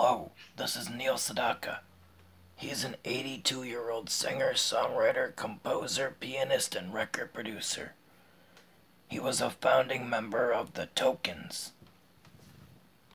Hello, this is Neil Sedaka. He's an 82 year old singer, songwriter, composer, pianist, and record producer. He was a founding member of the Tokens,